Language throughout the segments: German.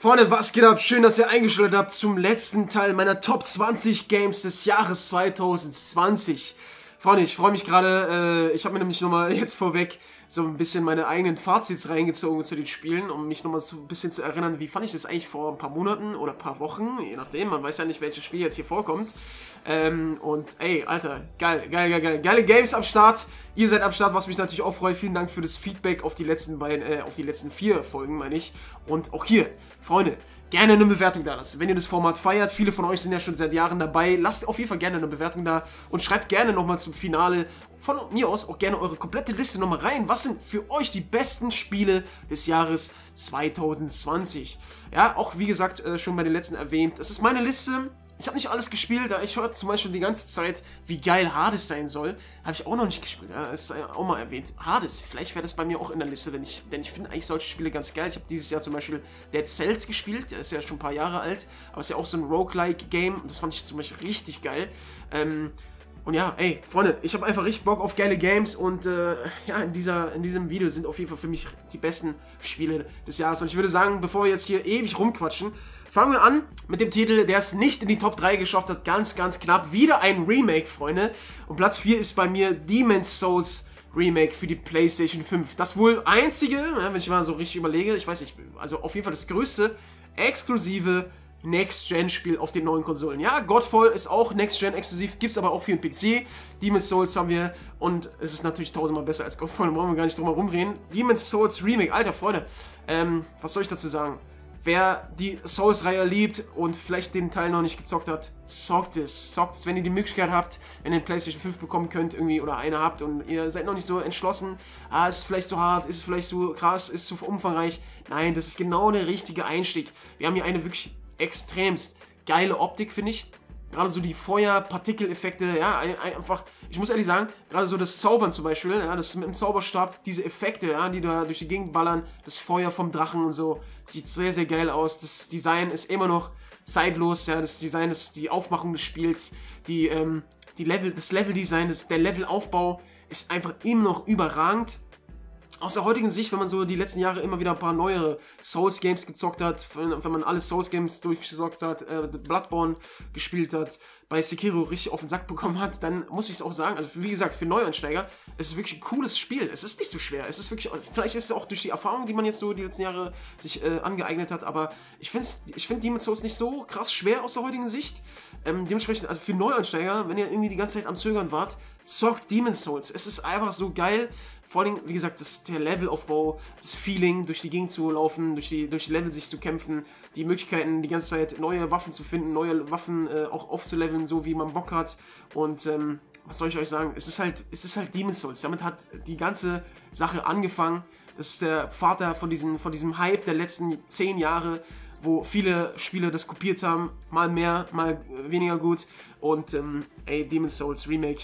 Freunde, was geht ab? Schön, dass ihr eingeschaltet habt zum letzten Teil meiner Top 20 Games des Jahres 2020. Freunde, ich freue mich gerade, äh, ich habe mir nämlich nochmal jetzt vorweg so ein bisschen meine eigenen Fazits reingezogen zu den Spielen, um mich nochmal so ein bisschen zu erinnern, wie fand ich das eigentlich vor ein paar Monaten oder ein paar Wochen, je nachdem, man weiß ja nicht, welches Spiel jetzt hier vorkommt. Ähm, und ey, Alter, geil, geil, geil, geil, geile Games am Start. Ihr seid am Start, was mich natürlich auch freut. Vielen Dank für das Feedback auf die letzten beiden, äh, auf die letzten vier Folgen, meine ich. Und auch hier, Freunde, gerne eine Bewertung da lassen. Wenn ihr das Format feiert, viele von euch sind ja schon seit Jahren dabei, lasst auf jeden Fall gerne eine Bewertung da und schreibt gerne nochmal zum Finale von mir aus auch gerne eure komplette Liste nochmal rein. Was sind für euch die besten Spiele des Jahres 2020? Ja, auch wie gesagt, äh, schon bei den letzten erwähnt. Das ist meine Liste. Ich habe nicht alles gespielt, da ich höre zum Beispiel die ganze Zeit, wie geil Hades sein soll. Habe ich auch noch nicht gespielt, ja, das ist auch mal erwähnt. Hades, vielleicht wäre das bei mir auch in der Liste, denn ich, denn ich finde eigentlich solche Spiele ganz geil. Ich habe dieses Jahr zum Beispiel Dead Cells gespielt, der ist ja schon ein paar Jahre alt, aber ist ja auch so ein Roguelike-Game das fand ich zum Beispiel richtig geil. Ähm, und ja, ey, Freunde, ich habe einfach richtig Bock auf geile Games und äh, ja, in, dieser, in diesem Video sind auf jeden Fall für mich die besten Spiele des Jahres. Und ich würde sagen, bevor wir jetzt hier ewig rumquatschen, fangen wir an mit dem Titel, der es nicht in die Top 3 geschafft hat, ganz, ganz knapp. Wieder ein Remake, Freunde. Und Platz 4 ist bei mir Demon's Souls Remake für die PlayStation 5. Das wohl einzige, wenn ich mal so richtig überlege, ich weiß nicht, also auf jeden Fall das größte, exklusive Next-Gen-Spiel auf den neuen Konsolen. Ja, Godfall ist auch Next-Gen-exklusiv, gibt es aber auch für den PC. Demon's Souls haben wir und es ist natürlich tausendmal besser als Godfall, da brauchen wir gar nicht drum herum reden. Demon's Souls Remake, alter Freunde, ähm, was soll ich dazu sagen? Wer die Souls-Reihe liebt und vielleicht den Teil noch nicht gezockt hat, zockt es. Zockt es, wenn ihr die Möglichkeit habt, wenn ihr eine PlayStation 5 bekommen könnt, irgendwie oder eine habt und ihr seid noch nicht so entschlossen, ah, ist vielleicht so hart, ist vielleicht so krass, ist zu umfangreich. Nein, das ist genau der richtige Einstieg. Wir haben hier eine wirklich extremst geile Optik, finde ich. Gerade so die Feuer-Partikeleffekte, ja, einfach, ich muss ehrlich sagen, gerade so das Zaubern zum Beispiel, ja, das mit dem Zauberstab, diese Effekte, ja, die da durch die Gegend ballern, das Feuer vom Drachen und so, sieht sehr, sehr geil aus. Das Design ist immer noch zeitlos, ja, das Design ist die Aufmachung des Spiels, die, ähm, die Level, das Level-Design, der Levelaufbau ist einfach immer noch überragend aus der heutigen Sicht, wenn man so die letzten Jahre immer wieder ein paar neuere Souls-Games gezockt hat, wenn man alle Souls-Games durchgesockt hat, äh, Bloodborne gespielt hat, bei Sekiro richtig auf den Sack bekommen hat, dann muss ich es auch sagen, also wie gesagt, für Neuansteiger, es ist wirklich ein cooles Spiel. Es ist nicht so schwer. Es ist wirklich, vielleicht ist es auch durch die Erfahrung, die man jetzt so die letzten Jahre sich äh, angeeignet hat, aber ich finde ich find Demon's Souls nicht so krass schwer aus der heutigen Sicht. Ähm, dementsprechend, also für Neuansteiger, wenn ihr irgendwie die ganze Zeit am Zögern wart, zockt Demon's Souls. Es ist einfach so geil. Vor allem, wie gesagt, das, der Levelaufbau, das Feeling, durch die Gegend zu laufen, durch die, durch die Level sich zu kämpfen, die Möglichkeiten, die ganze Zeit neue Waffen zu finden, neue Waffen äh, auch aufzuleveln, so wie man Bock hat. Und ähm, was soll ich euch sagen? Es ist halt, es ist halt Demon's Souls. Damit hat die ganze Sache angefangen. Das ist der Vater von, diesen, von diesem Hype der letzten zehn Jahre wo viele Spieler das kopiert haben, mal mehr, mal weniger gut. Und ähm, ey, Demon's Souls Remake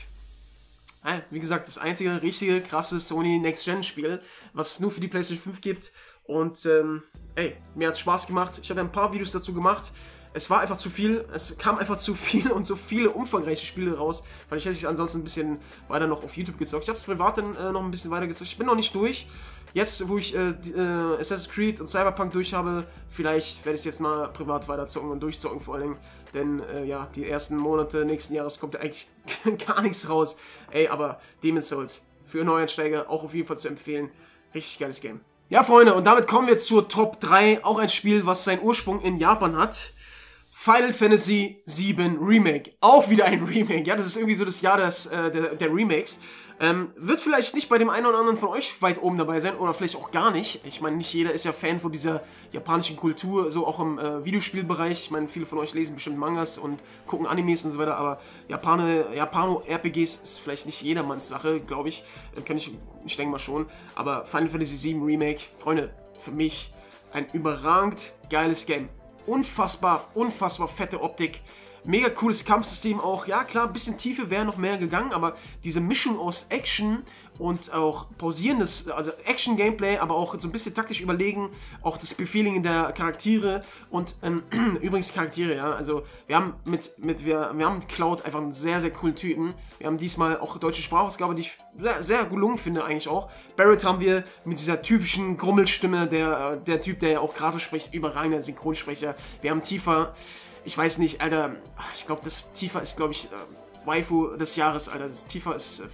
wie gesagt, das einzige richtige, krasse Sony Next-Gen-Spiel, was es nur für die PlayStation 5 gibt. Und, ähm, ey, mir hat Spaß gemacht. Ich habe ein paar Videos dazu gemacht. Es war einfach zu viel. Es kam einfach zu viel und so viele umfangreiche Spiele raus, weil ich hätte es ansonsten ein bisschen weiter noch auf YouTube gezockt. Ich habe es privat dann äh, noch ein bisschen weiter gezockt. Ich bin noch nicht durch. Jetzt, wo ich äh, die, äh, Assassin's Creed und Cyberpunk durch habe, vielleicht werde ich es jetzt mal privat weiterzocken und durchzocken vor allen Dingen. Denn äh, ja, die ersten Monate nächsten Jahres kommt eigentlich gar nichts raus. Ey, aber Demon's Souls für Neuansteiger auch auf jeden Fall zu empfehlen. Richtig geiles Game. Ja, Freunde, und damit kommen wir zur Top 3. Auch ein Spiel, was seinen Ursprung in Japan hat. Final Fantasy VII Remake. Auch wieder ein Remake. Ja, das ist irgendwie so das Jahr des, äh, der, der Remakes. Ähm, wird vielleicht nicht bei dem einen oder anderen von euch weit oben dabei sein oder vielleicht auch gar nicht. Ich meine, nicht jeder ist ja Fan von dieser japanischen Kultur, so auch im äh, Videospielbereich. Ich meine, viele von euch lesen bestimmt Mangas und gucken Animes und so weiter, aber Japano-RPGs ist vielleicht nicht jedermanns Sache, glaube ich. Äh, kann ich, ich denke mal schon. Aber Final Fantasy VII Remake, Freunde, für mich ein überragend geiles Game. Unfassbar, unfassbar fette Optik. Mega cooles Kampfsystem auch. Ja, klar, ein bisschen Tiefe wäre noch mehr gegangen, aber diese Mischung aus Action und auch pausierendes, also Action-Gameplay, aber auch so ein bisschen taktisch überlegen, auch das Befehling der Charaktere und ähm, übrigens Charaktere, ja, also wir haben mit, mit wir, wir haben mit Cloud einfach einen sehr, sehr coolen Typen. Wir haben diesmal auch deutsche Sprachausgabe, die ich sehr, sehr gelungen finde eigentlich auch. Barrett haben wir mit dieser typischen Grummelstimme, der, der Typ, der ja auch Kratos spricht, überragender Synchronsprecher. Wir haben Tifa, ich weiß nicht, Alter, ich glaube, das Tifa ist, glaube ich, äh, Waifu des Jahres, Alter. Das Tifa ist äh,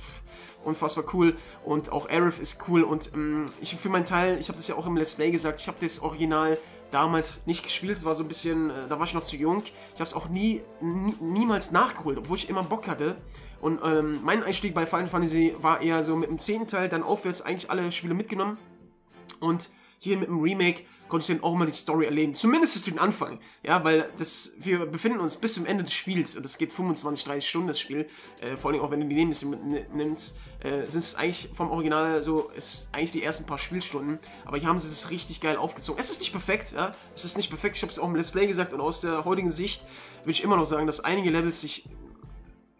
unfassbar cool und auch Arif ist cool und ähm, ich für meinen Teil, ich habe das ja auch im Let's Play gesagt, ich habe das Original damals nicht gespielt, es war so ein bisschen, äh, da war ich noch zu jung. Ich habe es auch nie, nie, niemals nachgeholt, obwohl ich immer Bock hatte. Und ähm, mein Einstieg bei Final Fantasy war eher so mit dem zehnten Teil, dann aufwärts eigentlich alle Spiele mitgenommen. Und hier mit dem Remake konnte ich dann auch mal die Story erleben. Zumindest den Anfang. Ja, weil das, wir befinden uns bis zum Ende des Spiels und das geht 25, 30 Stunden das Spiel. Äh, vor allem auch wenn du die Nebenmission nimmst, äh, sind es eigentlich vom Original so, ist eigentlich die ersten paar Spielstunden. Aber hier haben sie es richtig geil aufgezogen. Es ist nicht perfekt, ja. Es ist nicht perfekt. Ich habe es auch im Let's Play gesagt und aus der heutigen Sicht würde ich immer noch sagen, dass einige Levels sich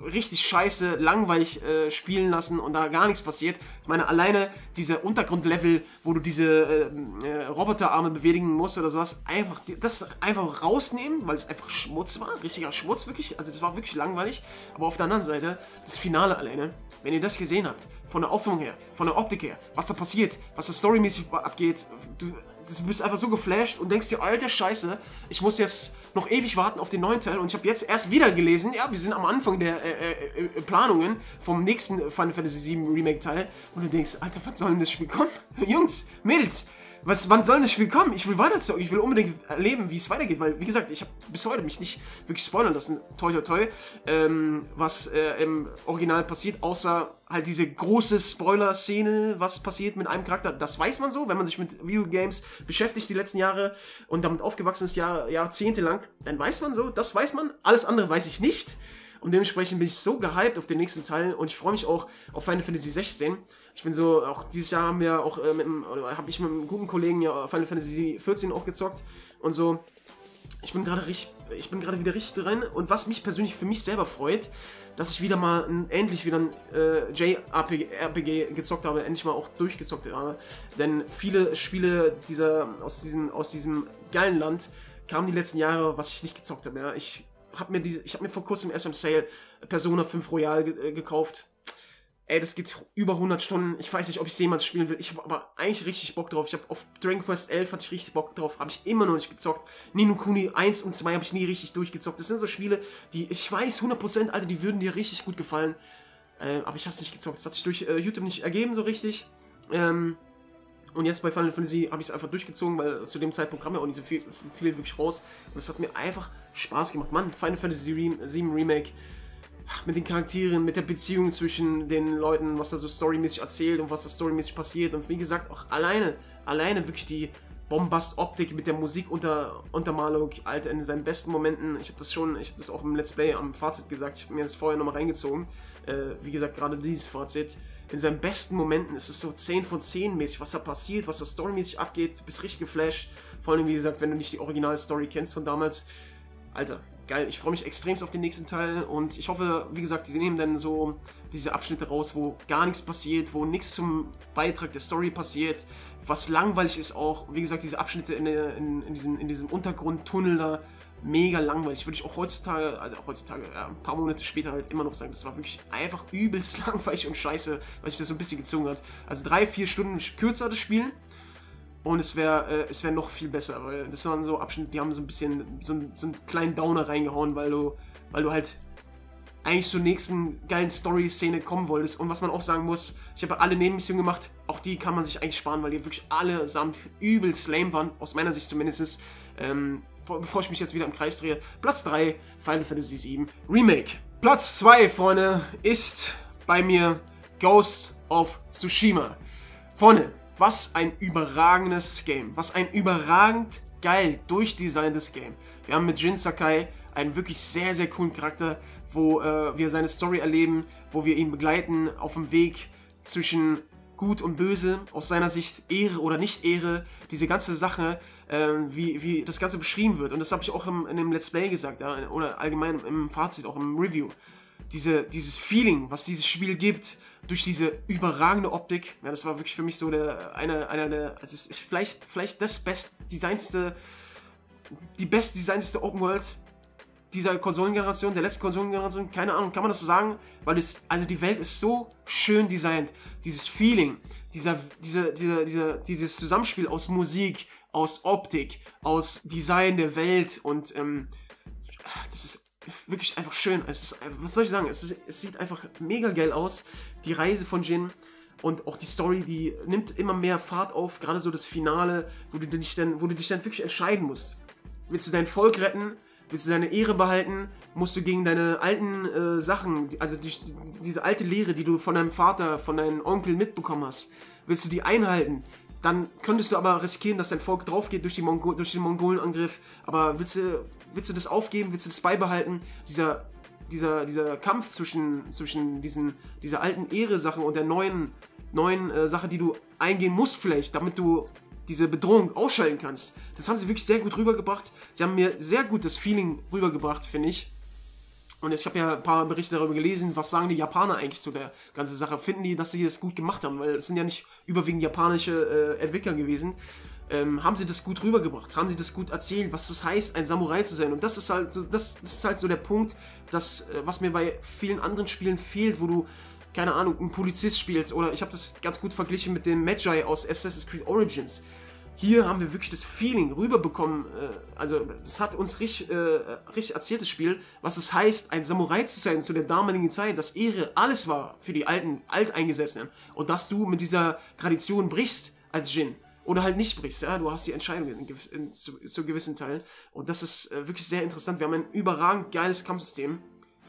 richtig scheiße, langweilig äh, spielen lassen und da gar nichts passiert. Ich meine, alleine diese Untergrundlevel, wo du diese äh, äh, Roboterarme bewegen musst oder sowas, einfach das einfach rausnehmen, weil es einfach Schmutz war, richtiger Schmutz wirklich. Also das war wirklich langweilig. Aber auf der anderen Seite, das Finale alleine, wenn ihr das gesehen habt, von der Aufführung her, von der Optik her, was da passiert, was da storymäßig abgeht, du, du bist einfach so geflasht und denkst dir, alter Scheiße, ich muss jetzt noch ewig warten auf den neuen Teil und ich habe jetzt erst wieder gelesen, ja, wir sind am Anfang der äh, äh, äh Planungen vom nächsten Final Fantasy VII Remake Teil und du denkst, Alter, was soll denn das Spiel kommen? Jungs, Mädels, was, wann soll das Spiel kommen? Ich will weiterzocken, ich will unbedingt erleben, wie es weitergeht, weil, wie gesagt, ich habe bis heute mich nicht wirklich spoilern lassen, toi toi toi, ähm, was äh, im Original passiert, außer halt diese große Spoiler-Szene, was passiert mit einem Charakter. Das weiß man so, wenn man sich mit Videogames beschäftigt die letzten Jahre und damit aufgewachsen ist, Jahr, Jahrzehnte lang, dann weiß man so, das weiß man, alles andere weiß ich nicht. Und dementsprechend bin ich so gehypt auf den nächsten Teil und ich freue mich auch auf Final Fantasy 16. Ich bin so, auch dieses Jahr haben wir auch äh, mit einem, oder habe ich mit einem guten Kollegen ja Final Fantasy 14 auch gezockt und so. Ich bin gerade richtig, ich bin gerade wieder richtig drin und was mich persönlich für mich selber freut, dass ich wieder mal ein, endlich wieder ein äh, JRPG gezockt habe, endlich mal auch durchgezockt habe. Denn viele Spiele dieser, aus, diesem, aus diesem geilen Land kamen die letzten Jahre, was ich nicht gezockt habe. Ja. Ich habe mir, diese, ich hab mir vor kurzem erst im Sale Persona 5 Royal ge äh, gekauft ey, das geht über 100 Stunden. Ich weiß nicht, ob ich es jemals spielen will. Ich habe aber eigentlich richtig Bock drauf. Ich habe auf Dragon Quest 11 hatte ich richtig Bock drauf. Habe ich immer noch nicht gezockt. Nino Kuni 1 und 2 habe ich nie richtig durchgezockt. Das sind so Spiele, die ich weiß 100%, Alter, die würden dir richtig gut gefallen. Äh, aber ich habe es nicht gezockt. Das hat sich durch äh, YouTube nicht ergeben so richtig. Ähm, und jetzt bei Final Fantasy habe ich es einfach durchgezogen, weil zu dem Zeitpunkt kam ja auch nicht so viel, viel wirklich raus. Und es hat mir einfach Spaß gemacht. Mann, Final Fantasy 7 Remake mit den Charakteren, mit der Beziehung zwischen den Leuten, was da so storymäßig erzählt und was da storymäßig passiert. Und wie gesagt, auch alleine, alleine wirklich die Bombast-Optik mit der Musikuntermalung, Alter, in seinen besten Momenten. Ich habe das schon, ich habe das auch im Let's Play am Fazit gesagt, ich habe mir das vorher nochmal reingezogen. Äh, wie gesagt, gerade dieses Fazit. In seinen besten Momenten ist es so 10 von 10 mäßig, was da passiert, was da storymäßig abgeht. Du bist richtig geflasht. Vor allem, wie gesagt, wenn du nicht die Original-Story kennst von damals. Alter, geil. Ich freue mich extremst auf den nächsten Teil und ich hoffe, wie gesagt, die nehmen dann so diese Abschnitte raus, wo gar nichts passiert, wo nichts zum Beitrag der Story passiert, was langweilig ist auch. Wie gesagt, diese Abschnitte in, in, in, diesem, in diesem Untergrundtunnel da, mega langweilig. Würde ich auch heutzutage, also heutzutage, ja, ein paar Monate später halt immer noch sagen, das war wirklich einfach übelst langweilig und scheiße, weil sich das so ein bisschen gezogen hat. Also drei, vier Stunden kürzer das Spiel und es wäre äh, es wäre noch viel besser, weil das waren so Abschnitte, die haben so ein bisschen so, so einen kleinen Downer reingehauen, weil du, weil du halt eigentlich zur nächsten geilen Story-Szene kommen wolltest. Und was man auch sagen muss, ich habe alle Nebenmissionen gemacht, auch die kann man sich eigentlich sparen, weil die wirklich allesamt übelst lame waren, aus meiner Sicht zumindest. Ähm, bevor ich mich jetzt wieder im Kreis drehe. Platz 3, Final Fantasy VII Remake. Platz 2, Freunde, ist bei mir Ghost of Tsushima. Freunde, was ein überragendes Game. Was ein überragend geil durchdesigntes Game. Wir haben mit Jin Sakai einen wirklich sehr, sehr coolen Charakter, wo äh, wir seine Story erleben, wo wir ihn begleiten auf dem Weg zwischen Gut und Böse, aus seiner Sicht Ehre oder Nicht-Ehre, diese ganze Sache, äh, wie, wie das Ganze beschrieben wird. Und das habe ich auch im, in dem Let's Play gesagt, ja, oder allgemein im Fazit, auch im Review. Diese, dieses Feeling, was dieses Spiel gibt, durch diese überragende Optik, ja, das war wirklich für mich so der, einer, einer der, also es ist vielleicht, vielleicht das bestdesignste, die bestdesignste Open World dieser Konsolengeneration, der letzten Konsolengeneration, keine Ahnung, kann man das so sagen? Weil es, also die Welt ist so schön designt, dieses Feeling, dieser, dieser, dieser, dieser, dieses Zusammenspiel aus Musik, aus Optik, aus Design der Welt und ähm, das ist wirklich einfach schön. Es was soll ich sagen? Es, es sieht einfach mega geil aus. Die Reise von Jin und auch die Story, die nimmt immer mehr Fahrt auf. Gerade so das Finale, wo du dich dann, wo du dich dann wirklich entscheiden musst. Willst du dein Volk retten? Willst du deine Ehre behalten? Musst du gegen deine alten äh, Sachen, also die, die, diese alte Lehre, die du von deinem Vater, von deinem Onkel mitbekommen hast, willst du die einhalten? Dann könntest du aber riskieren, dass dein Volk draufgeht durch, die Mongo durch den Mongolenangriff. Aber willst du, willst du das aufgeben? Willst du das beibehalten? Dieser, dieser, dieser Kampf zwischen, zwischen diesen, dieser alten Ehre-Sachen und der neuen, neuen äh, Sache, die du eingehen musst vielleicht, damit du diese Bedrohung ausschalten kannst. Das haben sie wirklich sehr gut rübergebracht. Sie haben mir sehr gut das Feeling rübergebracht, finde ich. Und ich habe ja ein paar Berichte darüber gelesen, was sagen die Japaner eigentlich zu der ganzen Sache. Finden die, dass sie das gut gemacht haben? Weil es sind ja nicht überwiegend japanische äh, Entwickler gewesen. Ähm, haben sie das gut rübergebracht? Haben sie das gut erzählt, was das heißt, ein Samurai zu sein? Und das ist halt das, das ist halt so der Punkt, dass, äh, was mir bei vielen anderen Spielen fehlt, wo du keine Ahnung, einen Polizist spielst. Oder ich habe das ganz gut verglichen mit dem Magi aus Assassin's Creed Origins. Hier haben wir wirklich das Feeling rüberbekommen, äh, also das hat uns richtig, äh, richtig erzählt, das Spiel, was es heißt, ein Samurai zu sein zu der damaligen Zeit, dass Ehre alles war für die alten, Alteingesessenen. Und dass du mit dieser Tradition brichst als Jin. Oder halt nicht brichst, ja, du hast die Entscheidung in, in, zu, zu, gewissen Teilen. Und das ist äh, wirklich sehr interessant. Wir haben ein überragend geiles Kampfsystem,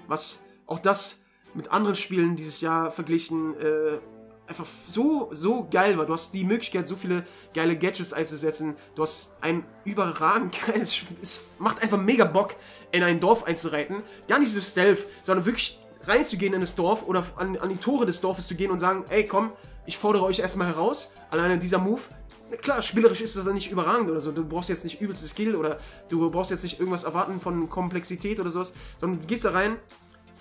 was auch das mit anderen Spielen dieses Jahr verglichen äh, einfach so, so geil war. Du hast die Möglichkeit, so viele geile Gadgets einzusetzen. Du hast ein überragend geiles Spiel. Es macht einfach mega Bock, in ein Dorf einzureiten. Gar nicht so Stealth, sondern wirklich reinzugehen in das Dorf oder an, an die Tore des Dorfes zu gehen und sagen, ey komm, ich fordere euch erstmal heraus. Alleine dieser Move, klar, spielerisch ist das dann nicht überragend oder so. Du brauchst jetzt nicht übelste Skill oder du brauchst jetzt nicht irgendwas erwarten von Komplexität oder sowas, sondern du gehst da rein,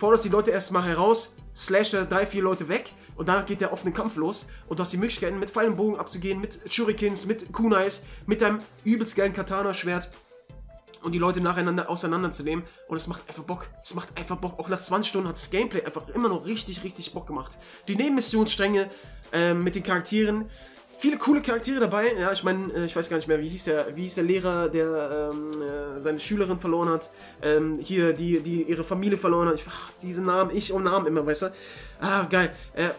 forderst die Leute erstmal heraus, slashe drei, vier Leute weg und danach geht der offene Kampf los und du hast die Möglichkeiten mit Pfeil und Bogen abzugehen, mit Shurikens, mit Kunais, mit deinem übelst geilen Katana-Schwert und die Leute nacheinander auseinanderzunehmen und es macht einfach Bock. Es macht einfach Bock. Auch nach 20 Stunden hat das Gameplay einfach immer noch richtig, richtig Bock gemacht. Die Nebenmissionsstränge äh, mit den Charakteren, viele coole Charaktere dabei. Ja, ich meine, äh, ich weiß gar nicht mehr, wie hieß der, wie hieß der Lehrer, der ähm, äh, seine Schülerin verloren hat. Ähm, hier, die, die ihre Familie verloren hat. Ich, ach, diese Namen, ich um Namen immer, weißt du. Ah, geil. Äh,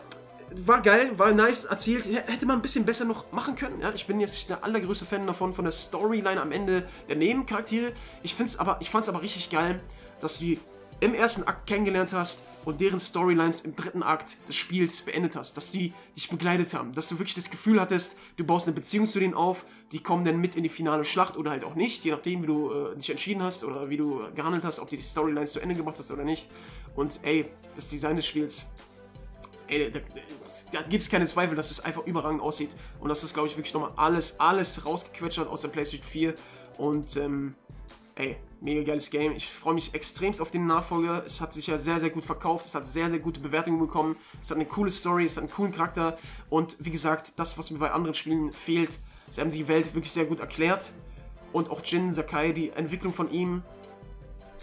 war geil, war nice erzählt. Hätte man ein bisschen besser noch machen können. Ja, ich bin jetzt der allergrößte Fan davon, von der Storyline am Ende der Nebencharaktere. Ich, find's aber, ich aber richtig geil, dass du im ersten Akt kennengelernt hast und deren Storylines im dritten Akt des Spiels beendet hast, dass sie dich begleitet haben, dass du wirklich das Gefühl hattest, du baust eine Beziehung zu denen auf, die kommen dann mit in die finale Schlacht oder halt auch nicht, je nachdem, wie du äh, dich entschieden hast oder wie du gehandelt hast, ob die Storylines zu Ende gemacht hast oder nicht. Und ey, das Design des Spiels, ey, da, da gibt es keine Zweifel, dass es einfach überragend aussieht und dass das, glaube ich, wirklich nochmal alles, alles rausgequetscht hat aus der PlayStation 4 und ähm, ey, mega geiles Game. Ich freue mich extremst auf den Nachfolger. Es hat sich ja sehr, sehr gut verkauft. Es hat sehr, sehr gute Bewertungen bekommen. Es hat eine coole Story, es hat einen coolen Charakter. Und wie gesagt, das, was mir bei anderen Spielen fehlt, sie haben die Welt wirklich sehr gut erklärt. Und auch Jin Sakai, die Entwicklung von ihm,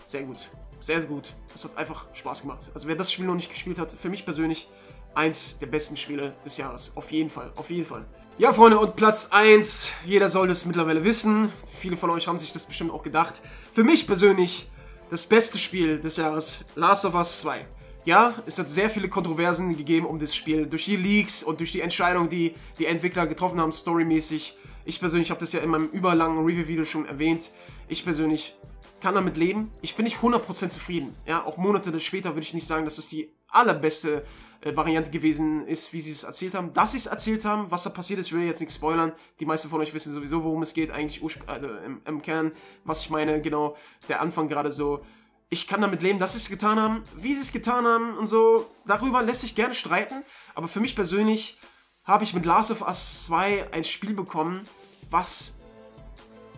sehr gut. Sehr, sehr gut. Es hat einfach Spaß gemacht. Also wer das Spiel noch nicht gespielt hat, für mich persönlich eins der besten Spiele des Jahres. Auf jeden Fall, auf jeden Fall. Ja, Freunde, und Platz 1, jeder soll das mittlerweile wissen. Viele von euch haben sich das bestimmt auch gedacht. Für mich persönlich das beste Spiel des Jahres, Last of Us 2. Ja, es hat sehr viele Kontroversen gegeben um das Spiel, durch die Leaks und durch die Entscheidung, die die Entwickler getroffen haben, storymäßig. Ich persönlich habe das ja in meinem überlangen Review-Video schon erwähnt. Ich persönlich kann damit leben. Ich bin nicht 100% zufrieden. Ja, auch Monate später würde ich nicht sagen, dass das die allerbeste äh, Variante gewesen ist, wie sie es erzählt haben. Dass sie es erzählt haben, was da passiert ist, ich will jetzt nichts spoilern. Die meisten von euch wissen sowieso, worum es geht, eigentlich also im, im Kern, was ich meine, genau, der Anfang gerade so. Ich kann damit leben, dass sie es getan haben, wie sie es getan haben und so. Darüber lässt sich gerne streiten, aber für mich persönlich habe ich mit Last of Us 2 ein Spiel bekommen, was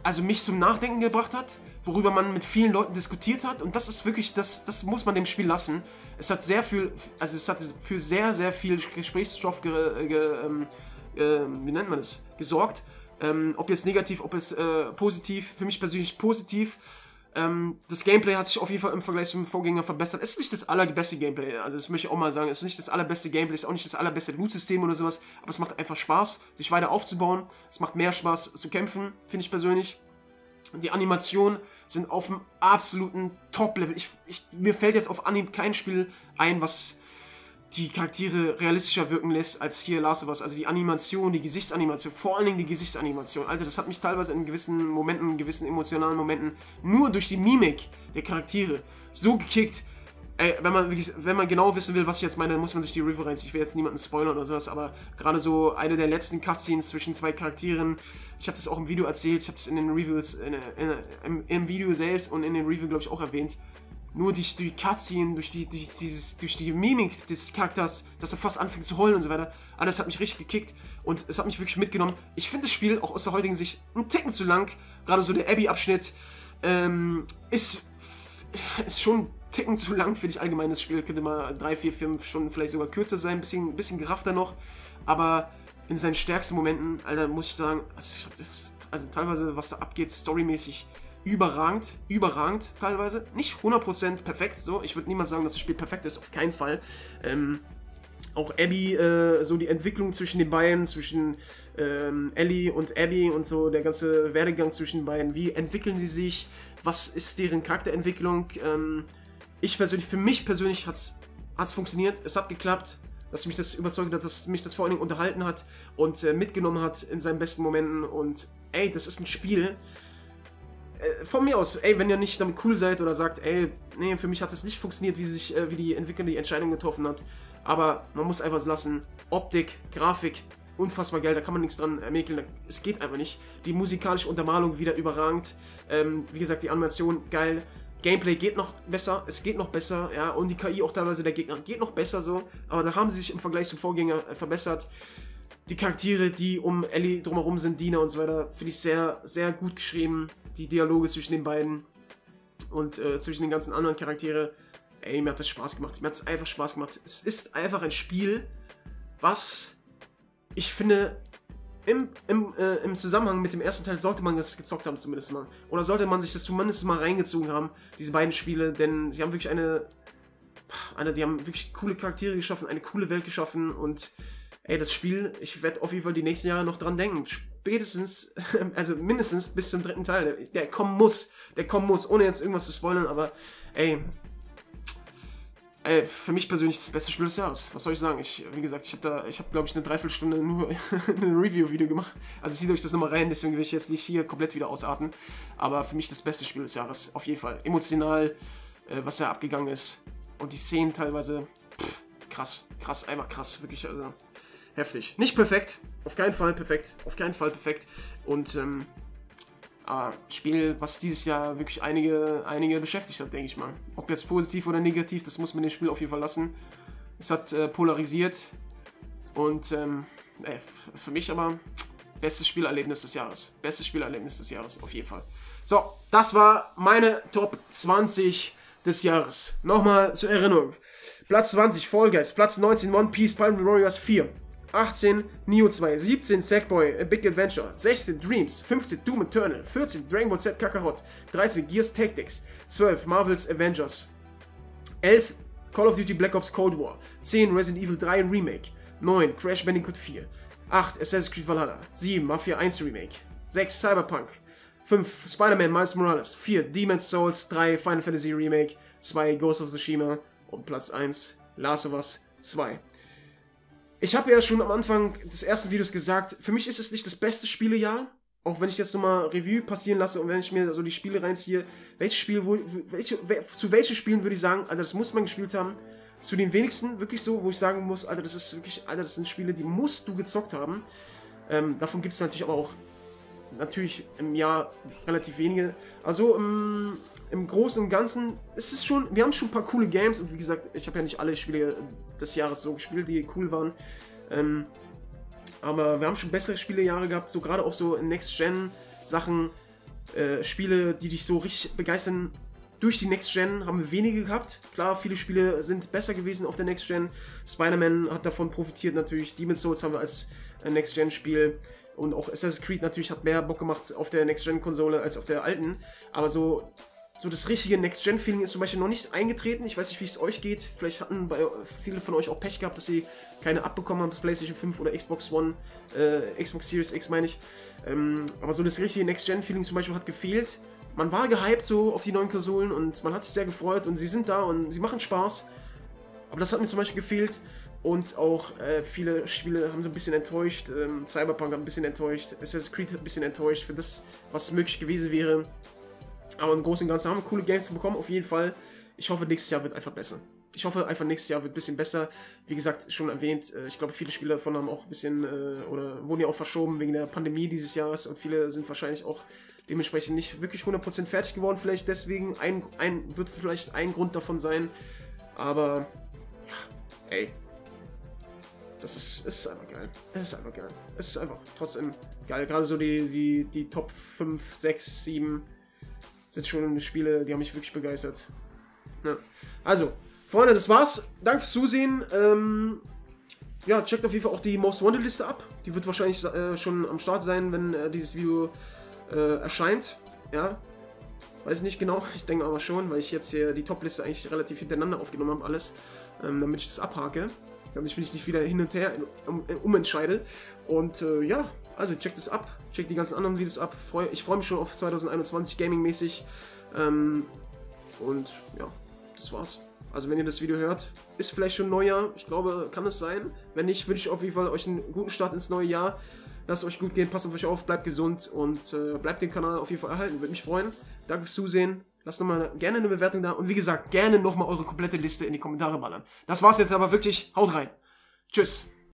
also mich zum Nachdenken gebracht hat, worüber man mit vielen Leuten diskutiert hat und das ist wirklich, das, das muss man dem Spiel lassen. Es hat sehr viel, also es hat für sehr, sehr viel Gesprächsstoff, ge, ge, ähm, äh, wie nennt man das, gesorgt. Ähm, ob jetzt negativ, ob es äh, positiv, für mich persönlich positiv. Ähm, das Gameplay hat sich auf jeden Fall im Vergleich zum Vorgänger verbessert. Es ist nicht das allerbeste Gameplay, also das möchte ich auch mal sagen. Es ist nicht das allerbeste Gameplay, es ist auch nicht das allerbeste Loot-System oder sowas, aber es macht einfach Spaß, sich weiter aufzubauen. Es macht mehr Spaß zu kämpfen, finde ich persönlich. Die Animationen sind auf dem absoluten Top-Level. Ich, ich, mir fällt jetzt auf Anhieb kein Spiel ein, was die Charaktere realistischer wirken lässt als hier Last of Us. Also die Animation, die Gesichtsanimation, vor allen Dingen die Gesichtsanimation. Alter, das hat mich teilweise in gewissen Momenten, in gewissen emotionalen Momenten nur durch die Mimik der Charaktere so gekickt. Ey, wenn man, wenn man genau wissen will, was ich jetzt meine, muss man sich die Review reinziehen. Ich will jetzt niemanden spoilern oder sowas, aber gerade so eine der letzten Cutscenes zwischen zwei Charakteren, ich habe das auch im Video erzählt, ich habe das in den Reviews, in, in, im, im Video selbst und in den Review, glaube ich, auch erwähnt nur durch die Cutscene, durch die, durch, dieses, durch die Mimik des Charakters, dass er fast anfängt zu heulen und so weiter, alles hat mich richtig gekickt und es hat mich wirklich mitgenommen. Ich finde das Spiel auch aus der heutigen Sicht ein Ticken zu lang. Gerade so der Abby-Abschnitt ähm, ist, ist schon Ticken zu lang, finde ich allgemein. Das Spiel könnte mal 3, 4, 5 Stunden vielleicht sogar kürzer sein, ein bisschen, bisschen geraffter noch, aber in seinen stärksten Momenten, Alter, muss ich sagen, also, also teilweise, was da abgeht, storymäßig, überragend, überragend teilweise. Nicht 100% perfekt, so. Ich würde niemals sagen, dass das Spiel perfekt ist, auf keinen Fall. Ähm, auch Abby, äh, so die Entwicklung zwischen den beiden, zwischen ähm, Ellie und Abby und so der ganze Werdegang zwischen den beiden. Wie entwickeln sie sich? Was ist deren Charakterentwicklung? Ähm, ich persönlich, für mich persönlich hat es funktioniert. Es hat geklappt dass mich das überzeugt hat, dass mich das vor allen Dingen unterhalten hat und äh, mitgenommen hat in seinen besten Momenten. Und ey, das ist ein Spiel, äh, von mir aus, ey, wenn ihr nicht damit cool seid oder sagt, ey, nee, für mich hat das nicht funktioniert, wie sich, äh, wie die Entwickler die Entscheidung getroffen hat. Aber man muss einfach lassen. Optik, Grafik, unfassbar geil, da kann man nichts dran ermäkeln. Es geht einfach nicht. Die musikalische Untermalung wieder überragend. Ähm, wie gesagt, die Animation geil. Gameplay geht noch besser, es geht noch besser, ja, und die KI auch teilweise der Gegner geht noch besser so, aber da haben sie sich im Vergleich zum Vorgänger äh, verbessert die Charaktere, die um Ellie drumherum sind, Dina und so weiter, finde ich sehr, sehr gut geschrieben. Die Dialoge zwischen den beiden und äh, zwischen den ganzen anderen Charakteren. Ey, mir hat das Spaß gemacht. Mir hat es einfach Spaß gemacht. Es ist einfach ein Spiel, was ich finde, im, im, äh, im Zusammenhang mit dem ersten Teil sollte man das gezockt haben, zumindest mal. Oder sollte man sich das zumindest mal reingezogen haben, diese beiden Spiele, denn sie haben wirklich eine. eine die haben wirklich coole Charaktere geschaffen, eine coole Welt geschaffen und ey, das Spiel, ich werde auf jeden Fall die nächsten Jahre noch dran denken. Spätestens, also mindestens bis zum dritten Teil. Der, der kommen muss. Der kommen muss, ohne jetzt irgendwas zu spoilern, aber ey, Ey, für mich persönlich das beste Spiel des Jahres. Was soll ich sagen? Ich, wie gesagt, ich habe da, ich habe glaube ich eine Dreiviertelstunde nur ein Review-Video gemacht. Also zieht euch das nochmal rein, deswegen will ich jetzt nicht hier komplett wieder ausarten. Aber für mich das beste Spiel des Jahres, auf jeden Fall. Emotional, äh, was da abgegangen ist. Und die Szenen teilweise, pff, krass, krass, einfach krass, wirklich, also heftig. Nicht perfekt, auf keinen Fall perfekt, auf keinen Fall perfekt. Und ähm, äh, Spiel, was dieses Jahr wirklich einige, einige beschäftigt hat, denke ich mal. Ob jetzt positiv oder negativ, das muss man dem Spiel auf jeden Fall lassen. Es hat äh, polarisiert und ähm, ey, für mich aber bestes Spielerlebnis des Jahres. Bestes Spielerlebnis des Jahres, auf jeden Fall. So, das war meine Top 20 des Jahres. Nochmal zur Erinnerung. Platz 20 Fall Guys, Platz 19 One Piece Pirate Warriors 4, 18 Neo 2, 17 Sackboy A Big Adventure, 16 Dreams, 15 Doom Eternal, 14 Dragon Ball Z Kakarot, 13 Gears Tactics, 12 Marvel's Avengers, 11 Call of Duty Black Ops Cold War, 10 Resident Evil 3 Remake, 9 Crash Bandicoot 4, 8 Assassin's Creed Valhalla, 7 Mafia 1 Remake, 6 Cyberpunk, 5 Spider-Man Miles Morales, 4 Demon's Souls, 3 Final Fantasy Remake, 2 Ghost of Tsushima und Platz 1 Last of Us 2. Ich habe ja schon am Anfang des ersten Videos gesagt, für mich ist es nicht das beste Spielejahr. Auch wenn ich jetzt nochmal Revue passieren lasse und wenn ich mir so die Spiele reinziehe, welches Spiel, wo, welche, zu welchen Spielen würde ich sagen, Alter, das muss man gespielt haben. Zu den wenigsten, wirklich so, wo ich sagen muss, Alter, das ist wirklich, Alter, das sind Spiele, die musst du gezockt haben. Ähm, davon gibt es natürlich aber auch natürlich im Jahr relativ wenige. Also im, im Großen und Ganzen ist es schon, wir haben schon ein paar coole Games und wie gesagt, ich habe ja nicht alle Spiele des Jahres so gespielt, die cool waren. Ähm, Aber wir haben schon bessere Spielejahre gehabt, so gerade auch so Next-Gen-Sachen, äh, Spiele, die dich so richtig begeistern. Durch die Next-Gen haben wir wenige gehabt. Klar, viele Spiele sind besser gewesen auf der Next-Gen. Spider-Man hat davon profitiert natürlich. Demon's Souls haben wir als Next-Gen-Spiel. Und auch Assassin's Creed natürlich hat mehr Bock gemacht auf der Next-Gen-Konsole als auf der alten. Aber so so das richtige Next-Gen-Feeling ist zum Beispiel noch nicht eingetreten. Ich weiß nicht, wie es euch geht. Vielleicht hatten bei, viele von euch auch Pech gehabt, dass sie keine abbekommen haben, PlayStation 5 oder Xbox One, äh, Xbox Series X meine ich. Ähm, aber so das richtige Next-Gen-Feeling zum Beispiel hat gefehlt. Man war gehypt so auf die neuen Konsolen und man hat sich sehr gefreut und sie sind da und sie machen Spaß. Aber das hat mir zum Beispiel gefehlt. Und auch äh, viele Spiele haben so ein bisschen enttäuscht. Ähm, Cyberpunk hat ein bisschen enttäuscht. Assassin's Creed hat ein bisschen enttäuscht für das, was möglich gewesen wäre. Aber im Großen und Ganzen haben wir coole Games bekommen, auf jeden Fall. Ich hoffe, nächstes Jahr wird einfach besser. Ich hoffe einfach, nächstes Jahr wird ein bisschen besser. Wie gesagt, schon erwähnt, äh, ich glaube, viele Spiele davon haben auch ein bisschen, äh, oder wurden ja auch verschoben wegen der Pandemie dieses Jahres und viele sind wahrscheinlich auch dementsprechend nicht wirklich 100% fertig geworden. Vielleicht deswegen, ein, ein, wird vielleicht ein Grund davon sein. Aber, ja, ey, das ist, ist einfach geil. Es ist einfach geil. Es ist einfach trotzdem geil. Gerade so die, die, die Top 5, 6, 7 sind schon Spiele, die haben mich wirklich begeistert. Ja. Also, Freunde, das war's. Danke fürs Zusehen. Ähm, ja, checkt auf jeden Fall auch die Most Wanted Liste ab. Die wird wahrscheinlich äh, schon am Start sein, wenn äh, dieses Video äh, erscheint. Ja, weiß nicht genau. Ich denke aber schon, weil ich jetzt hier die Top-Liste eigentlich relativ hintereinander aufgenommen habe, alles, ähm, damit ich das abhake. Damit ich mich nicht wieder hin und her um, umentscheide. Und äh, ja, also checkt es ab, checkt die ganzen anderen Videos ab. Ich freue mich schon auf 2021 gaming-mäßig. Ähm, und ja, das war's. Also wenn ihr das Video hört, ist vielleicht schon Neujahr. Ich glaube, kann es sein. Wenn nicht, wünsche ich auf jeden Fall euch einen guten Start ins neue Jahr. Lasst euch gut gehen, passt auf euch auf, bleibt gesund und äh, bleibt den Kanal auf jeden Fall erhalten. Würde mich freuen. Danke fürs Zusehen. Lasst nochmal gerne eine Bewertung da und wie gesagt, gerne nochmal eure komplette Liste in die Kommentare ballern. Das war's jetzt aber wirklich. Haut rein. Tschüss.